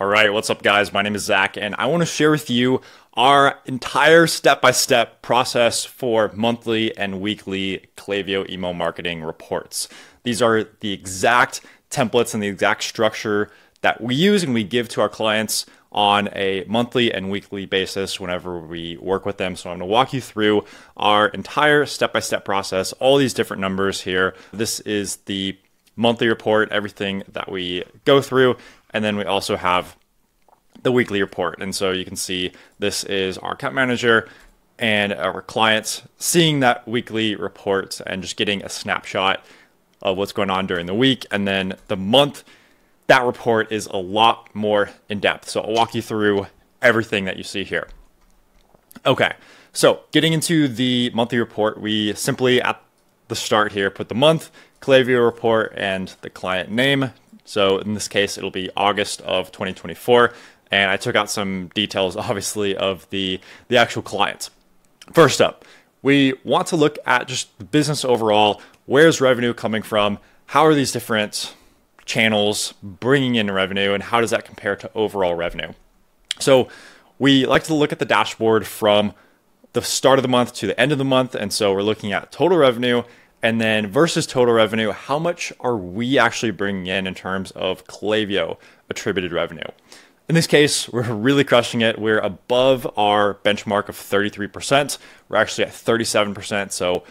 All right, what's up, guys? My name is Zach, and I want to share with you our entire step by step process for monthly and weekly Klaviyo email marketing reports. These are the exact templates and the exact structure that we use and we give to our clients on a monthly and weekly basis whenever we work with them. So I'm going to walk you through our entire step by step process, all these different numbers here. This is the monthly report, everything that we go through. And then we also have the weekly report. And so you can see this is our account manager and our clients seeing that weekly report and just getting a snapshot of what's going on during the week. And then the month, that report is a lot more in depth. So I'll walk you through everything that you see here. Okay, so getting into the monthly report, we simply at the start here put the month, Klaviyo report, and the client name. So in this case, it'll be August of 2024 and I took out some details, obviously, of the, the actual clients. First up, we want to look at just the business overall. Where's revenue coming from? How are these different channels bringing in revenue, and how does that compare to overall revenue? So we like to look at the dashboard from the start of the month to the end of the month. And so we're looking at total revenue and then versus total revenue, how much are we actually bringing in in terms of Klaviyo attributed revenue? In this case, we're really crushing it. We're above our benchmark of 33%. We're actually at 37%. So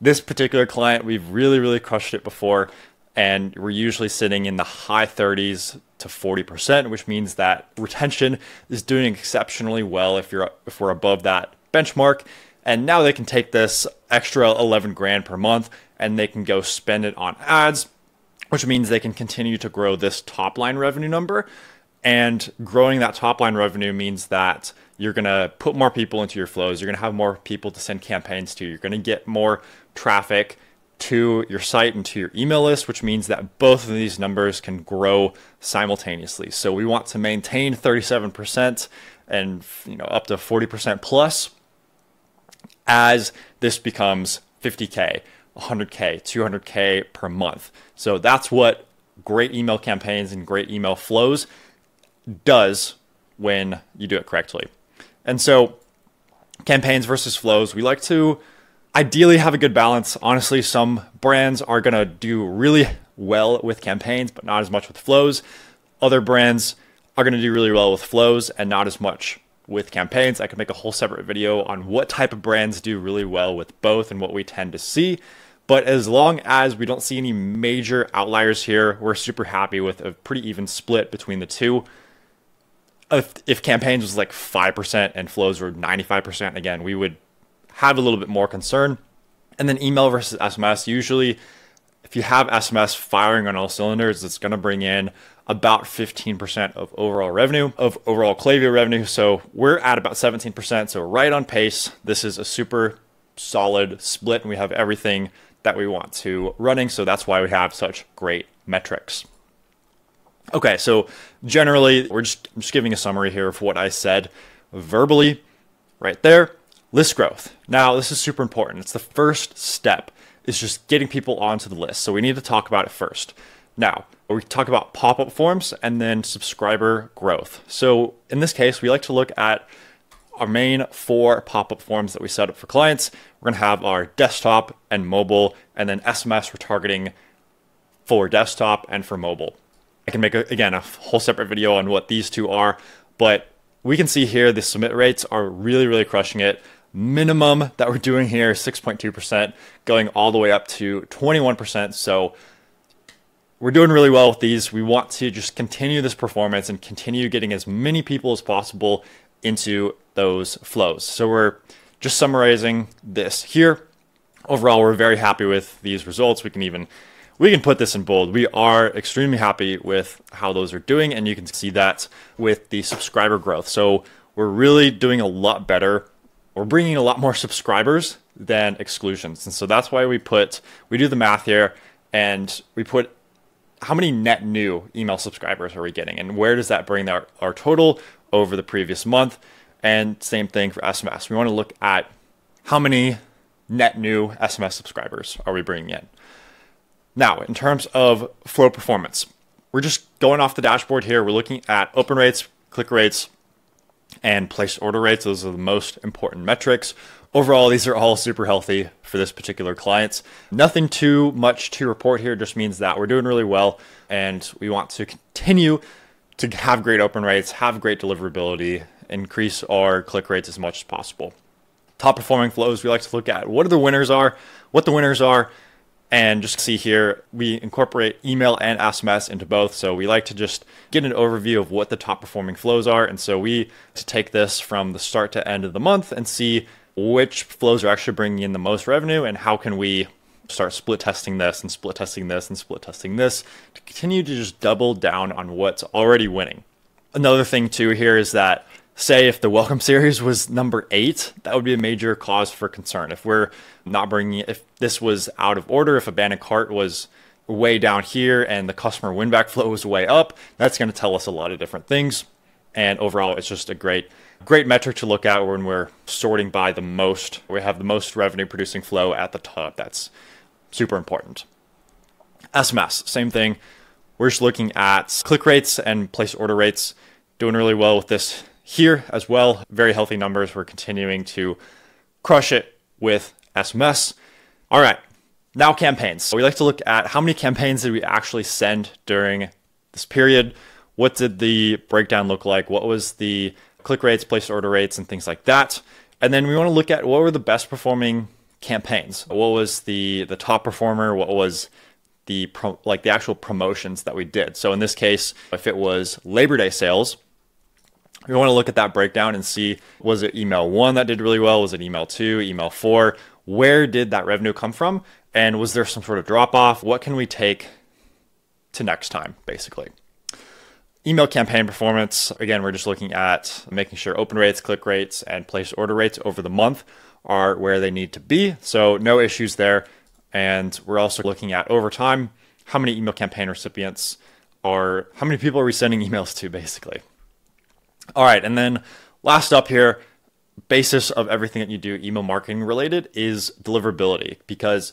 this particular client, we've really, really crushed it before. And we're usually sitting in the high 30s to 40%, which means that retention is doing exceptionally well if you're if we're above that benchmark. And now they can take this extra 11 grand per month and they can go spend it on ads, which means they can continue to grow this top line revenue number and growing that top line revenue means that you're going to put more people into your flows. You're going to have more people to send campaigns to. You're going to get more traffic to your site and to your email list, which means that both of these numbers can grow simultaneously. So we want to maintain 37% and you know up to 40% plus as this becomes 50k, 100k, 200k per month. So that's what great email campaigns and great email flows does when you do it correctly. And so, campaigns versus flows, we like to ideally have a good balance. Honestly, some brands are going to do really well with campaigns, but not as much with flows. Other brands are going to do really well with flows and not as much with campaigns. I could make a whole separate video on what type of brands do really well with both and what we tend to see. But as long as we don't see any major outliers here, we're super happy with a pretty even split between the two if, if campaigns was like 5% and flows were 95%, again, we would have a little bit more concern. And then email versus SMS, usually if you have SMS firing on all cylinders, it's going to bring in about 15% of overall revenue, of overall Klaviyo revenue. So we're at about 17%. So right on pace. This is a super solid split and we have everything that we want to running. So that's why we have such great metrics. Okay, so generally, we're just, just giving a summary here of what I said verbally right there. List growth. Now, this is super important. It's the first step is just getting people onto the list. So we need to talk about it first. Now, we talk about pop-up forms and then subscriber growth. So in this case, we like to look at our main four pop-up forms that we set up for clients. We're going to have our desktop and mobile, and then SMS retargeting for desktop and for mobile. I can make, a, again, a whole separate video on what these two are, but we can see here the submit rates are really, really crushing it. Minimum that we're doing here, 6.2%, going all the way up to 21%. So we're doing really well with these. We want to just continue this performance and continue getting as many people as possible into those flows. So we're just summarizing this here. Overall, we're very happy with these results. We can even we can put this in bold. We are extremely happy with how those are doing, and you can see that with the subscriber growth. So we're really doing a lot better. We're bringing a lot more subscribers than exclusions. And so that's why we put, we do the math here and we put how many net new email subscribers are we getting and where does that bring our, our total over the previous month? And same thing for SMS. We want to look at how many net new SMS subscribers are we bringing in. Now, in terms of flow performance, we're just going off the dashboard here. We're looking at open rates, click rates, and place order rates. Those are the most important metrics. Overall, these are all super healthy for this particular client. Nothing too much to report here, just means that we're doing really well and we want to continue to have great open rates, have great deliverability, increase our click rates as much as possible. Top performing flows, we like to look at what are the winners are, what the winners are, and just see here, we incorporate email and SMS into both. So we like to just get an overview of what the top performing flows are. And so we to take this from the start to end of the month and see which flows are actually bringing in the most revenue and how can we start split testing this and split testing this and split testing this to continue to just double down on what's already winning. Another thing too here is that say if the welcome series was number eight, that would be a major cause for concern. If we're not bringing, if this was out of order, if a abandoned cart was way down here and the customer win back flow was way up, that's going to tell us a lot of different things. And overall, it's just a great, great metric to look at when we're sorting by the most. We have the most revenue producing flow at the top. That's super important. SMS, same thing. We're just looking at click rates and place order rates. Doing really well with this here as well. Very healthy numbers. We're continuing to crush it with SMS. All right, now campaigns. So we like to look at how many campaigns did we actually send during this period. What did the breakdown look like? What was the click rates, place order rates, and things like that? And then we want to look at what were the best performing campaigns. What was the the top performer? What was the pro, like the actual promotions that we did? So in this case, if it was Labor Day sales, we want to look at that breakdown and see was it email one that did really well? Was it email two, email four? Where did that revenue come from? And was there some sort of drop off? What can we take to next time, basically? Email campaign performance. Again, we're just looking at making sure open rates, click rates, and place order rates over the month are where they need to be. So no issues there. And we're also looking at over time, how many email campaign recipients are, how many people are we sending emails to basically? All right. And then last up here, basis of everything that you do email marketing related is deliverability because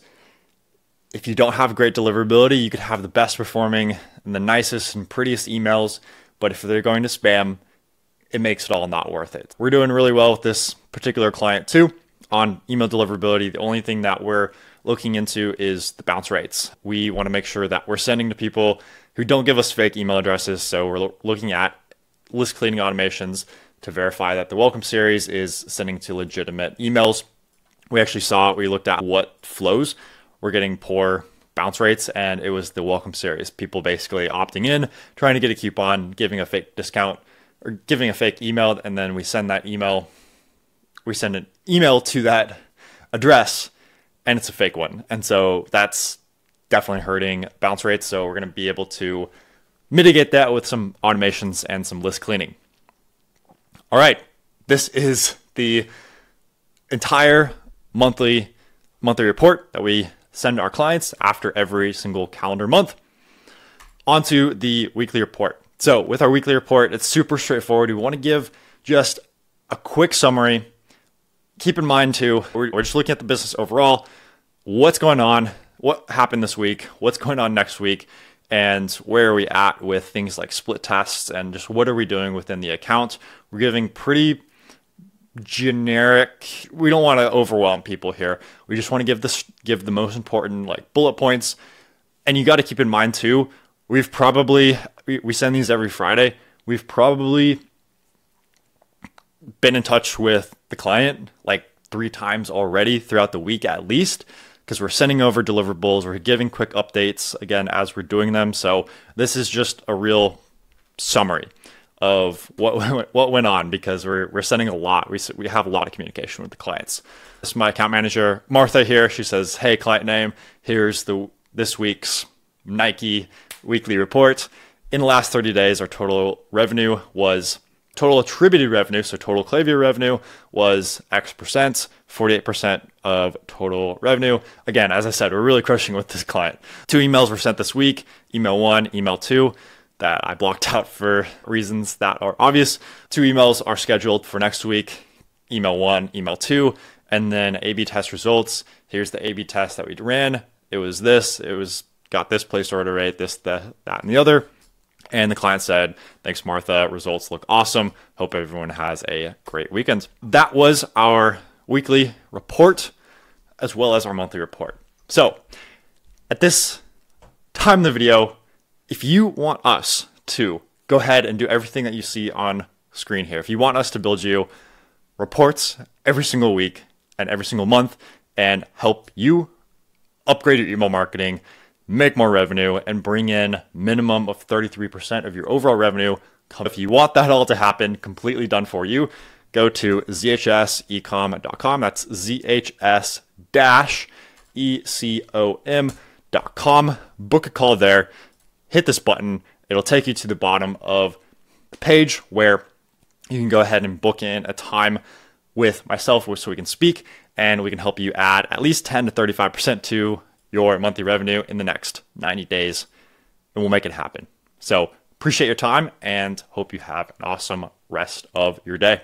if you don't have great deliverability, you could have the best performing and the nicest and prettiest emails, but if they're going to spam, it makes it all not worth it. We're doing really well with this particular client too on email deliverability, the only thing that we're looking into is the bounce rates. We want to make sure that we're sending to people who don't give us fake email addresses. So we're looking at list cleaning automations to verify that the welcome series is sending to legitimate emails. We actually saw, we looked at what flows were getting poor bounce rates, and it was the welcome series. People basically opting in, trying to get a coupon, giving a fake discount, or giving a fake email, and then we send that email we send an email to that address and it's a fake one. And so that's definitely hurting bounce rates. So we're going to be able to mitigate that with some automations and some list cleaning. All right. This is the entire monthly monthly report that we send our clients after every single calendar month. Onto the weekly report. So, with our weekly report, it's super straightforward. We want to give just a quick summary keep in mind too, we're, we're just looking at the business overall. What's going on? What happened this week? What's going on next week? And where are we at with things like split tests and just what are we doing within the account? We're giving pretty generic we don't want to overwhelm people here. We just want to give this give the most important like bullet points. And you got to keep in mind too we've probably we, we send these every friday. We've probably been in touch with the client like three times already throughout the week at least because we're sending over deliverables, we're giving quick updates again as we're doing them. So this is just a real summary of what what went on because we're we're sending a lot. We we have a lot of communication with the clients. This is my account manager Martha here. She says, "Hey, client name. Here's the this week's Nike weekly report. In the last 30 days, our total revenue was Total attributed revenue, so total Klaviyo revenue, was X percent, 48% of total revenue. Again, as I said, we're really crushing with this client. Two emails were sent this week email one, email two that I blocked out for reasons that are obvious. Two emails are scheduled for next week email one, email two, and then A B test results. Here's the A B test that we ran. It was this, it was got this place order rate, this, the, that, and the other. And the client said, Thanks, Martha. Results look awesome. Hope everyone has a great weekend. That was our weekly report as well as our monthly report. So, at this time in the video, if you want us to go ahead and do everything that you see on screen here, if you want us to build you reports every single week and every single month and help you upgrade your email marketing, make more revenue, and bring in minimum of 33% of your overall revenue. If you want that all to happen, completely done for you, go to zhsecom.com. That's zhs ecom.com. Book a call there. Hit this button. It'll take you to the bottom of the page where you can go ahead and book in a time with myself so we can speak and we can help you add at least 10 to 35% to your monthly revenue in the next 90 days and we'll make it happen. So appreciate your time and hope you have an awesome rest of your day.